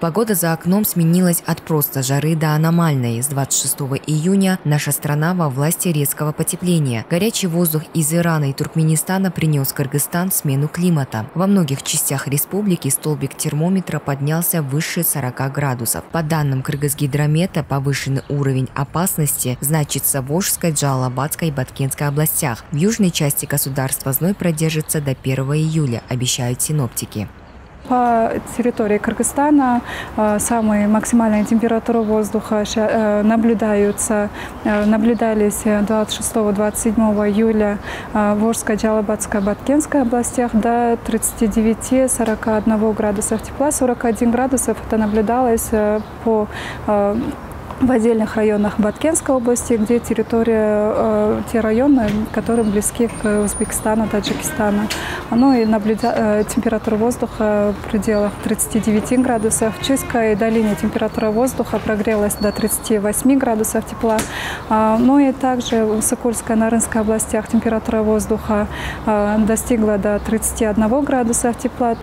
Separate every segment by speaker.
Speaker 1: Погода за окном сменилась от просто жары до аномальной. С 26 июня наша страна во власти резкого потепления. Горячий воздух из Ирана и Туркменистана принес в Кыргызстан смену климата. Во многих частях республики столбик термометра поднялся выше 40 градусов. По данным Кыргызгидромета, повышенный уровень опасности значится в Волжской, Джалабадской и Баткенской областях. В южной части государства зной продержится до 1 июля, обещают синоптики.
Speaker 2: По территории Кыргызстана э, самые максимальные температуры воздуха э, наблюдаются, э, наблюдались 26-27 июля в Волжской, Джалабадской, Баткенской областях до 39-41 градусов тепла. 41 градусов это наблюдалось по в отдельных районах Баткенской области, где территория, э, те районы, которые близки к Узбекистану, Таджикистану. Ну и наблюда... э, температура воздуха в пределах 39 градусов. В Чуйской долине температура воздуха прогрелась до 38 градусов тепла. Э, ну и также в Сокольской, Нарынской областях температура воздуха э, достигла до 31 градуса тепла.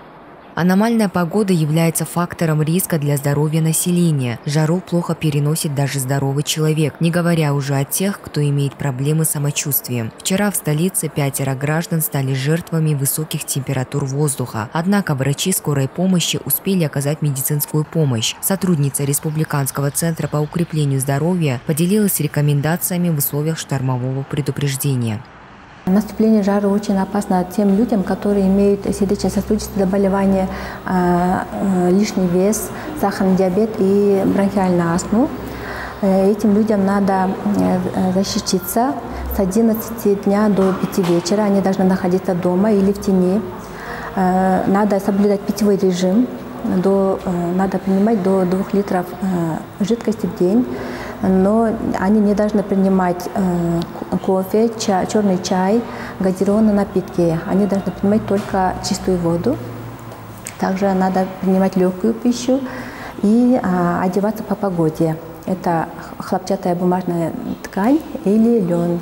Speaker 1: Аномальная погода является фактором риска для здоровья населения. Жару плохо переносит даже здоровый человек, не говоря уже о тех, кто имеет проблемы с самочувствием. Вчера в столице пятеро граждан стали жертвами высоких температур воздуха. Однако врачи скорой помощи успели оказать медицинскую помощь. Сотрудница Республиканского центра по укреплению здоровья поделилась рекомендациями в условиях штормового предупреждения.
Speaker 3: Наступление жары очень опасно тем людям, которые имеют сердечно-сосудистые заболевания, а, а, лишний вес, сахарный диабет и бронхиальную астму. Э, этим людям надо э, защититься с 11 дня до 5 вечера. Они должны находиться дома или в тени. Э, надо соблюдать питьевой режим. До, надо принимать до 2 литров жидкости в день но они не должны принимать э, кофе, чай, черный чай, газированные напитки. Они должны принимать только чистую воду. Также надо принимать легкую пищу и а, одеваться по погоде. Это хлопчатая бумажная ткань или лен.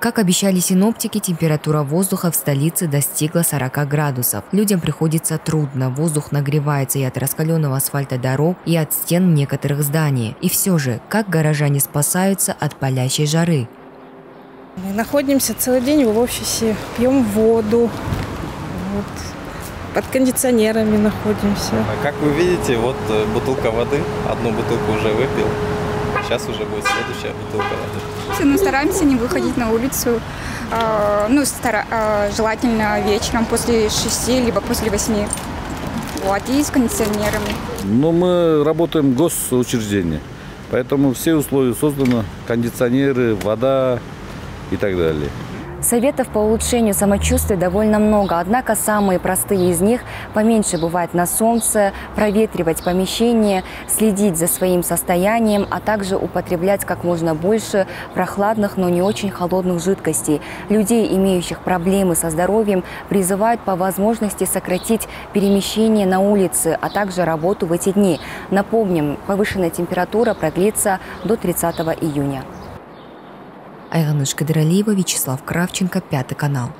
Speaker 1: Как обещали синоптики, температура воздуха в столице достигла 40 градусов. Людям приходится трудно, воздух нагревается и от раскаленного асфальта дорог, и от стен некоторых зданий. И все же, как горожане спасаются от палящей жары?
Speaker 4: Мы находимся целый день в офисе, пьем воду, вот, под кондиционерами находимся.
Speaker 5: А как вы видите, вот э, бутылка воды, одну бутылку уже выпил, сейчас уже будет следующая бутылка воды.
Speaker 6: Мы ну, стараемся не выходить на улицу. Э, ну, стара, э, желательно вечером после шести, либо после восьми. Вот, и с кондиционерами.
Speaker 7: Ну, мы работаем в госучреждении, поэтому все условия созданы. Кондиционеры, вода и так далее.
Speaker 1: Советов по улучшению самочувствия довольно много, однако самые простые из них – поменьше бывать на солнце, проветривать помещение, следить за своим состоянием, а также употреблять как можно больше прохладных, но не очень холодных жидкостей. Людей, имеющих проблемы со здоровьем, призывают по возможности сократить перемещение на улице, а также работу в эти дни. Напомним, повышенная температура продлится до 30 июня. Айганыш Кадралиева, Вячеслав Кравченко, Пятый канал.